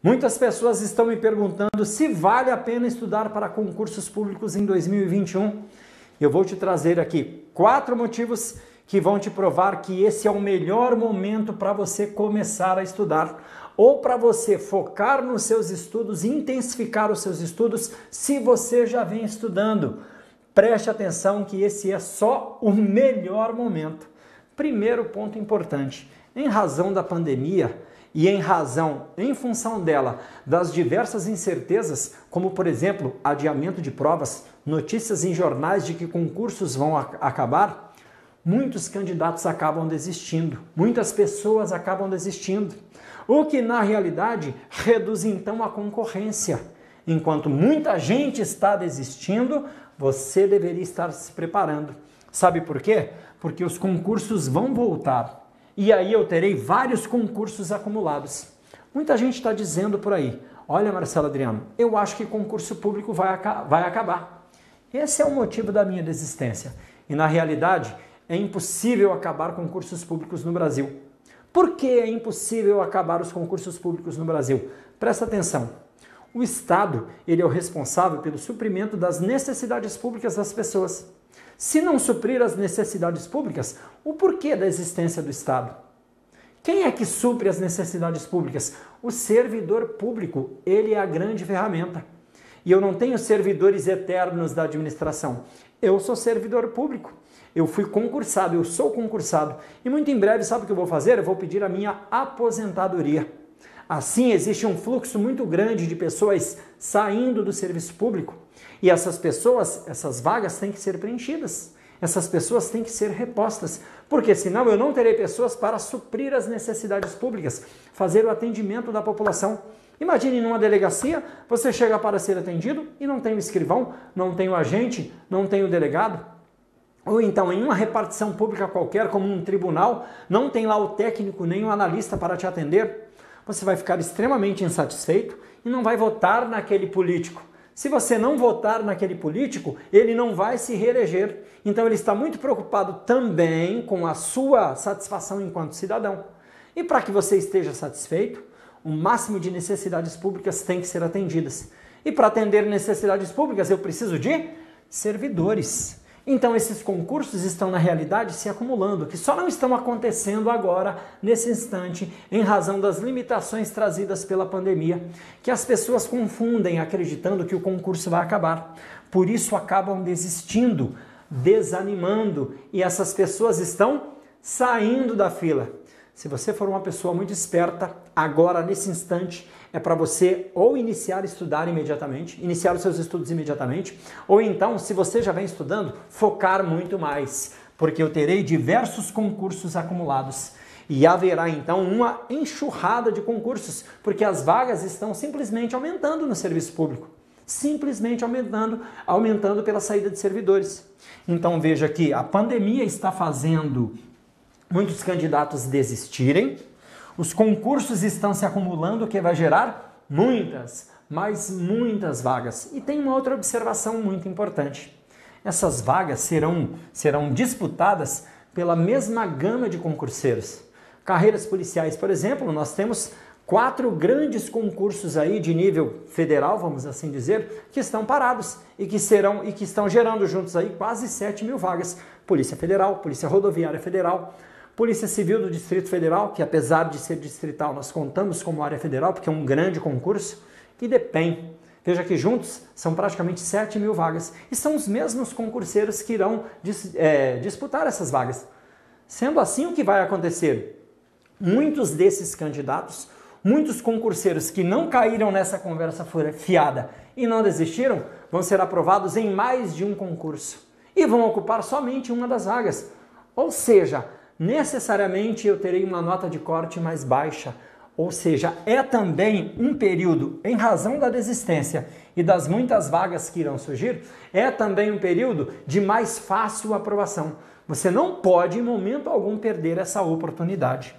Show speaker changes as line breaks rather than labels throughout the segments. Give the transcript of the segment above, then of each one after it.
Muitas pessoas estão me perguntando se vale a pena estudar para concursos públicos em 2021. Eu vou te trazer aqui quatro motivos que vão te provar que esse é o melhor momento para você começar a estudar ou para você focar nos seus estudos, intensificar os seus estudos, se você já vem estudando. Preste atenção que esse é só o melhor momento. Primeiro ponto importante: em razão da pandemia e em razão, em função dela, das diversas incertezas, como por exemplo, adiamento de provas, notícias em jornais de que concursos vão acabar, muitos candidatos acabam desistindo, muitas pessoas acabam desistindo o que na realidade reduz então a concorrência. Enquanto muita gente está desistindo, você deveria estar se preparando. Sabe por quê? Porque os concursos vão voltar e aí eu terei vários concursos acumulados. Muita gente está dizendo por aí: olha, Marcelo Adriano, eu acho que concurso público vai, vai acabar. Esse é o motivo da minha desistência. E na realidade, é impossível acabar concursos públicos no Brasil. Por que é impossível acabar os concursos públicos no Brasil? Presta atenção. O Estado ele é o responsável pelo suprimento das necessidades públicas das pessoas. Se não suprir as necessidades públicas, o porquê da existência do Estado? Quem é que supre as necessidades públicas? O servidor público, ele é a grande ferramenta. E eu não tenho servidores eternos da administração. Eu sou servidor público. Eu fui concursado, eu sou concursado. E muito em breve, sabe o que eu vou fazer? Eu vou pedir a minha aposentadoria. Assim, existe um fluxo muito grande de pessoas saindo do serviço público. E essas pessoas, essas vagas têm que ser preenchidas. Essas pessoas têm que ser repostas, porque senão eu não terei pessoas para suprir as necessidades públicas, fazer o atendimento da população. Imagine numa delegacia, você chega para ser atendido e não tem o escrivão, não tem o agente, não tem o delegado. Ou então, em uma repartição pública qualquer, como um tribunal, não tem lá o técnico nem o analista para te atender, você vai ficar extremamente insatisfeito e não vai votar naquele político. Se você não votar naquele político, ele não vai se reeleger. Então ele está muito preocupado também com a sua satisfação enquanto cidadão. E para que você esteja satisfeito, o máximo de necessidades públicas tem que ser atendidas. E para atender necessidades públicas, eu preciso de servidores. Então esses concursos estão na realidade se acumulando, que só não estão acontecendo agora, nesse instante, em razão das limitações trazidas pela pandemia, que as pessoas confundem acreditando que o concurso vai acabar. Por isso acabam desistindo, desanimando e essas pessoas estão saindo da fila. Se você for uma pessoa muito esperta, agora nesse instante, é para você ou iniciar a estudar imediatamente, iniciar os seus estudos imediatamente, ou então, se você já vem estudando, focar muito mais, porque eu terei diversos concursos acumulados. E haverá então uma enxurrada de concursos, porque as vagas estão simplesmente aumentando no serviço público. Simplesmente aumentando, aumentando pela saída de servidores. Então veja que a pandemia está fazendo muitos candidatos desistirem, os concursos estão se acumulando, o que vai gerar muitas, mas muitas vagas. E tem uma outra observação muito importante. Essas vagas serão, serão disputadas pela mesma gama de concurseiros. Carreiras policiais, por exemplo, nós temos quatro grandes concursos aí de nível federal, vamos assim dizer, que estão parados e que serão e que estão gerando juntos aí quase 7 mil vagas. Polícia Federal, Polícia Rodoviária Federal, Polícia Civil do Distrito Federal, que apesar de ser distrital, nós contamos como área federal, porque é um grande concurso, e DEPEN. Veja que juntos são praticamente 7 mil vagas e são os mesmos concurseiros que irão dis, é, disputar essas vagas. Sendo assim, o que vai acontecer? Muitos desses candidatos, muitos concurseiros que não caíram nessa conversa fiada e não desistiram, vão ser aprovados em mais de um concurso e vão ocupar somente uma das vagas. Ou seja, necessariamente eu terei uma nota de corte mais baixa. Ou seja, é também um período, em razão da desistência e das muitas vagas que irão surgir, é também um período de mais fácil aprovação. Você não pode, em momento algum, perder essa oportunidade.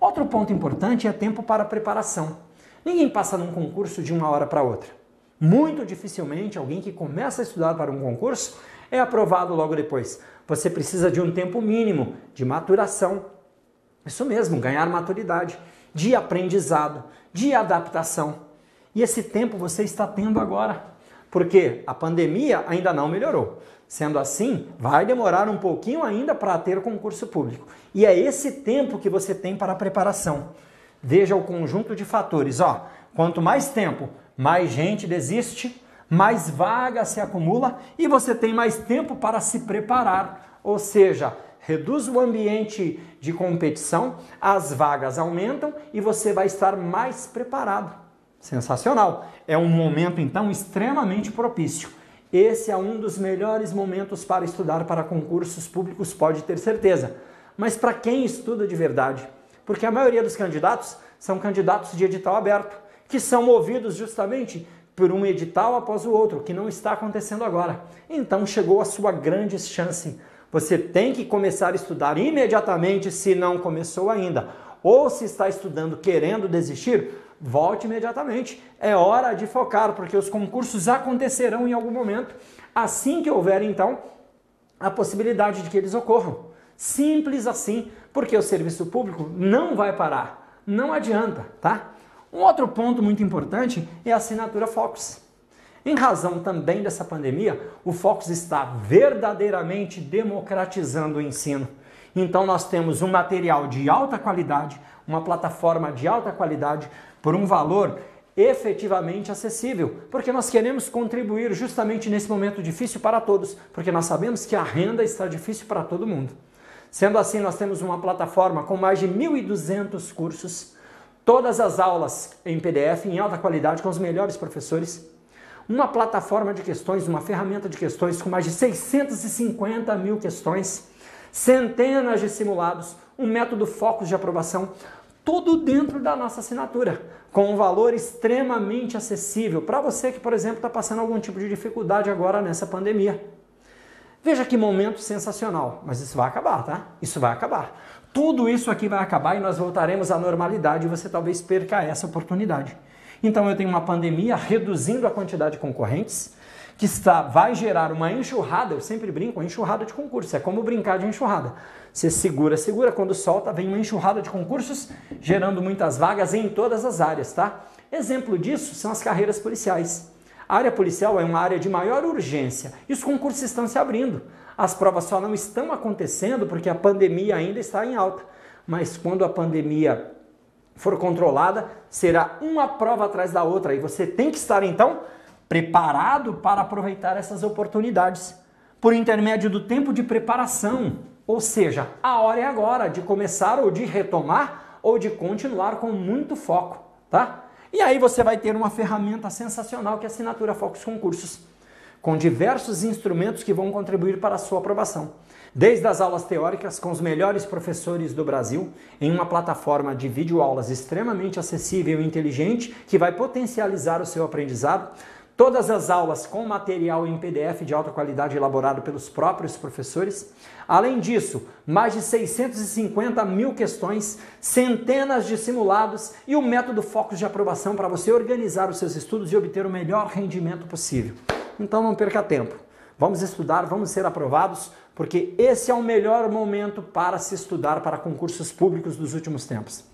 Outro ponto importante é tempo para preparação. Ninguém passa num concurso de uma hora para outra. Muito dificilmente alguém que começa a estudar para um concurso é aprovado logo depois. Você precisa de um tempo mínimo de maturação. Isso mesmo, ganhar maturidade, de aprendizado, de adaptação. E esse tempo você está tendo agora, porque a pandemia ainda não melhorou. Sendo assim, vai demorar um pouquinho ainda para ter concurso público. E é esse tempo que você tem para a preparação. Veja o conjunto de fatores. Ó, quanto mais tempo, mais gente desiste, mais vaga se acumula e você tem mais tempo para se preparar. Ou seja, reduz o ambiente de competição, as vagas aumentam e você vai estar mais preparado. Sensacional! É um momento então extremamente propício. Esse é um dos melhores momentos para estudar para concursos públicos, pode ter certeza. Mas para quem estuda de verdade? Porque a maioria dos candidatos são candidatos de edital aberto, que são movidos justamente por um edital após o outro, que não está acontecendo agora. Então chegou a sua grande chance. Você tem que começar a estudar imediatamente se não começou ainda. Ou se está estudando querendo desistir, volte imediatamente. É hora de focar, porque os concursos acontecerão em algum momento, assim que houver então a possibilidade de que eles ocorram. Simples assim, porque o serviço público não vai parar. Não adianta, tá? Um outro ponto muito importante é a assinatura Focus. Em razão também dessa pandemia, o Focus está verdadeiramente democratizando o ensino. Então nós temos um material de alta qualidade, uma plataforma de alta qualidade por um valor efetivamente acessível, porque nós queremos contribuir justamente nesse momento difícil para todos, porque nós sabemos que a renda está difícil para todo mundo. Sendo assim, nós temos uma plataforma com mais de 1.200 cursos, todas as aulas em PDF, em alta qualidade, com os melhores professores, uma plataforma de questões, uma ferramenta de questões com mais de 650 mil questões, centenas de simulados, um método focos de aprovação, tudo dentro da nossa assinatura, com um valor extremamente acessível para você que, por exemplo, está passando algum tipo de dificuldade agora nessa pandemia. Veja que momento sensacional, mas isso vai acabar, tá? Isso vai acabar. Tudo isso aqui vai acabar e nós voltaremos à normalidade e você talvez perca essa oportunidade. Então eu tenho uma pandemia reduzindo a quantidade de concorrentes, que está, vai gerar uma enxurrada, eu sempre brinco, uma enxurrada de concursos, é como brincar de enxurrada. Você segura, segura, quando solta, vem uma enxurrada de concursos, gerando muitas vagas em todas as áreas, tá? Exemplo disso são as carreiras policiais. A área policial é uma área de maior urgência e os concursos estão se abrindo. As provas só não estão acontecendo porque a pandemia ainda está em alta. Mas quando a pandemia for controlada, será uma prova atrás da outra e você tem que estar então preparado para aproveitar essas oportunidades por intermédio do tempo de preparação. Ou seja, a hora é agora de começar ou de retomar ou de continuar com muito foco, tá? E aí você vai ter uma ferramenta sensacional que é a Assinatura Focus Concursos, com diversos instrumentos que vão contribuir para a sua aprovação. Desde as aulas teóricas com os melhores professores do Brasil, em uma plataforma de videoaulas extremamente acessível e inteligente que vai potencializar o seu aprendizado, Todas as aulas com material em PDF de alta qualidade elaborado pelos próprios professores. Além disso, mais de 650 mil questões, centenas de simulados e o método Focus de aprovação para você organizar os seus estudos e obter o melhor rendimento possível. Então não perca tempo. Vamos estudar, vamos ser aprovados, porque esse é o melhor momento para se estudar para concursos públicos dos últimos tempos.